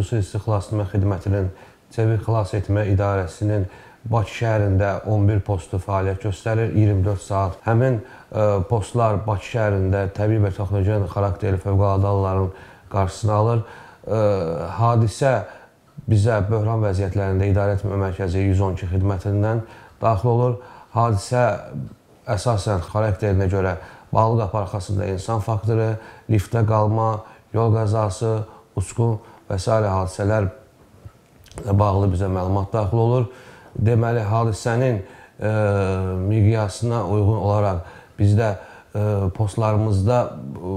Xüsusi İstixilaslama Xidmətinin Cəbir Xilas Etmə İdarəsinin Bakı şəhərində 11 postu fəaliyyət göstərir 24 saat. Həmin ə, postlar Bakı şəhərində təbii və texnoloji xarakterli fövqəladə halların qarşısını alır. Ə, hadisə bizə böhran vəziyyətlərində idarə etmə mərkəzi 112 xidmətindən daxil olur. Hadisə əsasən xarakterinə görə bağlı qapı arxasında insan faktoru, liftdə qalma, yol qəzası, uçqun və s. hadisələr bağlı bizə məlumat daxil olur deməli hadisənin e, miqyasına uyğun olaraq bizdə e, postlarımızda e,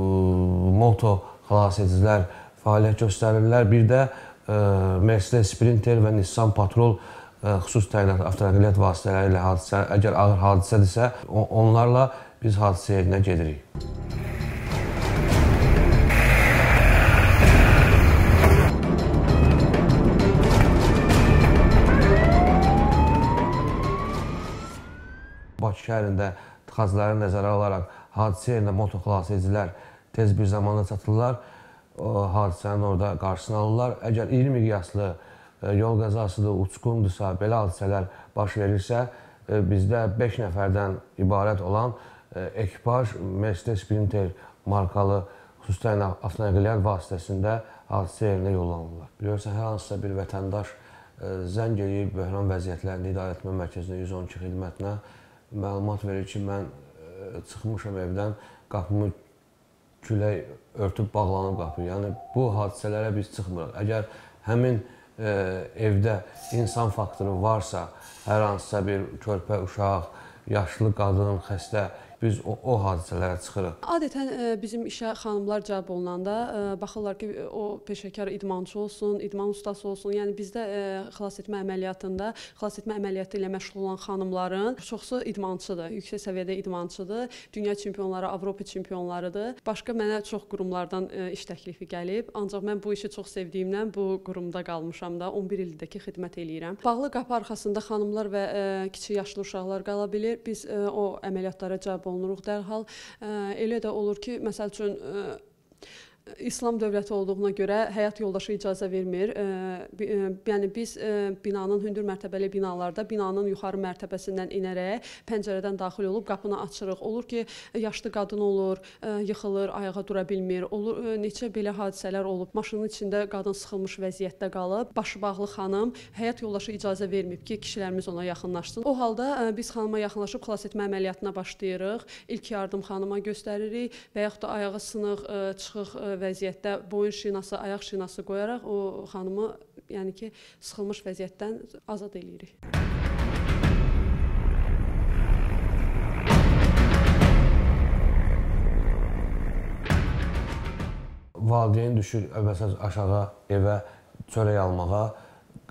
moto xilasedicilər fəaliyyət göstərirlər. Bir də e, Mercedes Sprinter və Nissan Patrol e, xüsusi təyinat avtomobiliyyat vasitələri ilə hadisə, əgər ağır hadisədirsə, onlarla biz hadisə yerinə gedirik. Şəhərində tıxacları nəzərə alaraq hadisə yerinə motoxilasedicilər tez bir zamanda çatırlar. Hadisənin orada qarşısını alırlar. Əgər iri miqyaslı e, yol qəzasıdır, uçqundursa, belə hadisələr baş verirsə, e, bizdə 5 nəfərdən ibarət olan e, ekipaj Mercedes Sprinter markalı xüsusi avtomobillər vasitəsində hadisə yerinə yollanırlar. Bilirsən, hər hansısa bir vətəndaş zəng eləyib böhran vəziyyətlərində idarə etmə mərkəzinə 112 xidmətinə məlumat verir ki, mən e, çıxmışam evdən, qapımı külək örtüb bağlanıb qapı. Yəni bu hadisələrə biz çıxmırıq. Əgər həmin e, evdə insan faktoru varsa, hər hansısa bir körpə uşaq, yaşlı qadın, xəstə biz o, o hadisələrə çıxırıq. Adətən ə, e, bizim işə xanımlar cəlb olunanda ə, e, baxırlar ki, o peşəkar idmançı olsun, idman ustası olsun. Yəni bizdə ə, e, xilas etmə əməliyyatında xilas etmə əməliyyatı ilə məşğul olan xanımların çoxsu idmançıdır, yüksək səviyyədə idmançıdır, dünya çempionları, Avropa çempionlarıdır. Başqa mənə çox qurumlardan ə, iş təklifi gəlib, ancaq mən bu işi çox sevdiyimdən bu qurumda qalmışam da, 11 ildir ki, xidmət eləyirəm. Bağlı qapı arxasında xanımlar və ə, kiçik yaşlı uşaqlar qala bilir. Biz ə, o əməliyyatlara cəlb olunuruq dərhal. Elə də olur ki, məsəl üçün İslam dövləti olduğuna görə həyat yoldaşı icazə vermir. Yəni biz binanın hündür mərtəbəli binalarda binanın yuxarı mərtəbəsindən enərək pəncərədən daxil olub qapını açırıq. Olur ki, yaşlı qadın olur, yıxılır, ayağa dura bilmir. Olur neçə belə hadisələr olub. Maşının içində qadın sıxılmış vəziyyətdə qalıb. Başı bağlı xanım həyat yoldaşı icazə verməyib ki, kişilərimiz ona yaxınlaşsın. O halda biz xanıma yaxınlaşıb xilas etmə əməliyyatına başlayırıq. İlk yardım xanıma göstəririk və yaxud da ayağı sınıq, çıxıq vəziyyətdə boyun şinası, ayaq şinası qoyaraq o xanımı, yəni ki, sıxılmış vəziyyətdən azad eləyirik. Valideyn düşür əvvəlcə aşağı evə çörək almağa,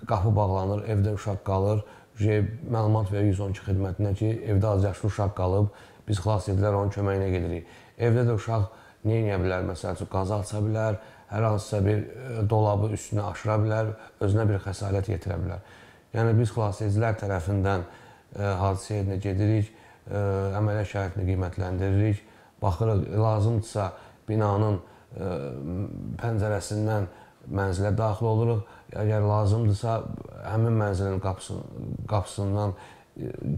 qapı bağlanır, evdə uşaq qalır. Məlumat verir 112 xidmətinə ki, evdə az yaşlı uşaq qalıb, biz xilas edilər onun köməyinə gedirik. Evdə də uşaq nə edə bilər? Məsələn üçün qazı aça bilər, hər hansısa bir e, dolabı üstünə aşıra bilər, özünə bir xəsarət yetirə bilər. Yəni biz xilasedicilər tərəfindən e, hadisə yerinə gedirik, e, əməliyyat şəraitini qiymətləndiririk, baxırıq lazımdırsa binanın pəncərəsindən mənzilə daxil oluruq. Əgər lazımdırsa həmin mənzilin qapısından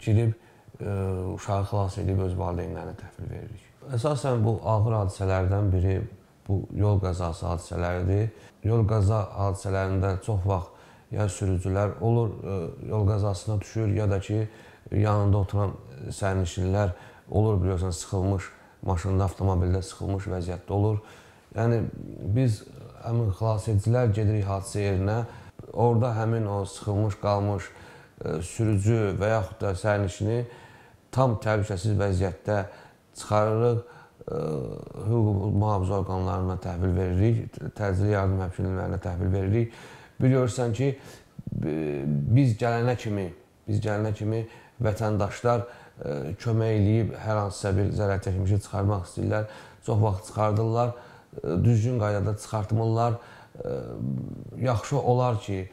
girib uşağı xilas edib öz valideynlərinə təhvil veririk. Əsasən bu ağır hadisələrdən biri bu yol qəzası hadisələridir. Yol qəza hadisələrində çox vaxt ya sürücülər olur, e, yol qəzasına düşür, ya da ki, yanında oturan sərnişinlər olur, biliyorsan, sıxılmış, maşında, avtomobildə sıxılmış vəziyyətdə olur. Yəni, biz həmin xilas edicilər gedirik hadisə yerinə, orada həmin o sıxılmış, qalmış e, sürücü və yaxud da sərnişini tam təhlükəsiz vəziyyətdə çıxarırıq, hüquq mühafizə orqanlarına təhvil veririk, təcili yardım həmşirlərinə təhvil veririk. Biliyorsan ki, biz gələnə kimi, biz gələnə kimi vətəndaşlar kömək eləyib hər hansısa bir zərər çəkmişi çıxarmaq istəyirlər. Çox vaxt çıxardırlar, düzgün qaydada çıxartmırlar. Yaxşı olar ki,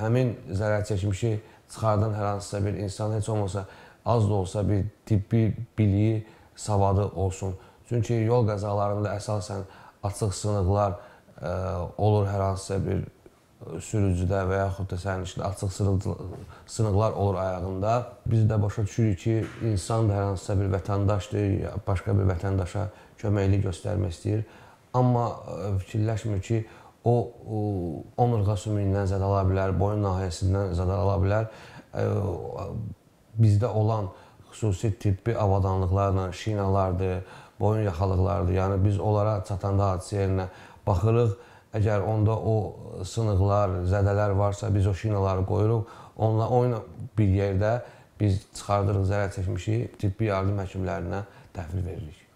həmin zərər çəkmişi çıxardan hər hansısa bir insan heç olmasa az da olsa bir tibbi biliyi, savadı olsun. Çünki yol qəzalarında əsasən açıq sınıqlar, ə, olur hər hansısa bir sürücüdə və yaxud da sərnişində açıq sınıq sınıqlar olur ayağında. Biz də başa düşürük ki, insan da hər hansısa bir vətəndaşdır, başqa bir vətəndaşa köməklik göstərmək istəyir. Amma ə, fikirləşmir ki, o, o onurğa sümüyündən zədə ala bilər, boyun nahiyəsindən zədə ala bilər. Ə, bizdə olan xüsusi tibbi avadanlıqlarla şinalardır, boyun yaxalıqlardır. Yəni biz onlara çatanda hadisə yerinə baxırıq. Əgər onda o sınıqlar, zədələr varsa, biz o şinaları qoyuruq. Onunla oyna bir yerdə biz çıxardırıq zərər çəkmişik, tibbi yardım həkimlərinə təhvil veririk.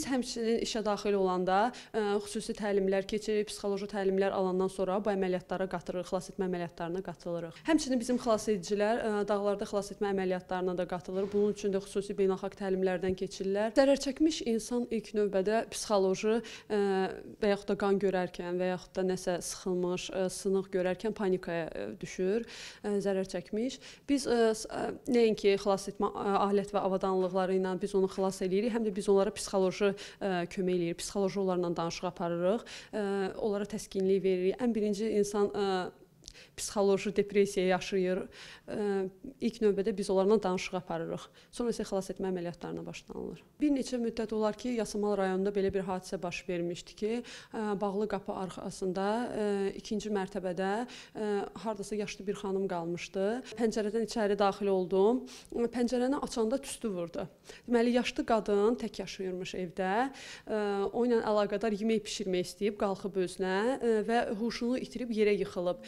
Biz həmçinin işə daxil olanda ə, xüsusi təlimlər keçiririk, psixoloji təlimlər alandan sonra bu əməliyyatlara qatırıq, xilas etmə əməliyyatlarına qatılırıq. Həmçinin bizim xilas edicilər ə, dağlarda xilas etmə əməliyyatlarına da qatılır. Bunun üçün də xüsusi beynəlxalq təlimlərdən keçirlər. Zərər çəkmiş insan ilk növbədə psixoloji ə, və yaxud da qan görərkən və yaxud da nəsə sıxılmış, sınıq görərkən panikaya düşür, zərər çəkmiş. Biz nəinki xilas etmə alət və avadanlıqları ilə biz onu xilas eləyirik, həm də biz onlara psixoloji ə, kömək eləyirik. Psixoloji onlarla danışıq aparırıq, onlara təskinlik veririk. Ən birinci insan psixoloji depressiya yaşayır. İlk növbədə biz onlarla danışıq aparırıq. Sonra isə xilas etmə əməliyyatlarına başlanılır. Bir neçə müddət olar ki, Yasamal rayonunda belə bir hadisə baş vermişdi ki, bağlı qapı arxasında ikinci mərtəbədə hardasa yaşlı bir xanım qalmışdı. Pəncərədən içəri daxil oldum. Pəncərəni açanda tüstü vurdu. Deməli yaşlı qadın tək yaşayırmış evdə. O ilə əlaqədar yemək bişirmək istəyib, qalxıb özünə və huşunu itirib yerə yıxılıb.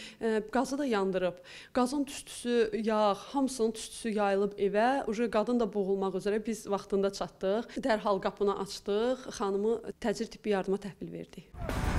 Qazı da yandırıb. Qazın tüstüsü, yağ, hamısının tüstüsü yayılıb evə. Uje qadın da boğulmaq üzrə biz vaxtında çatdıq. Dərhal qapını açdıq. Xanımı təcrid tibbi yardıma təhvil verdik.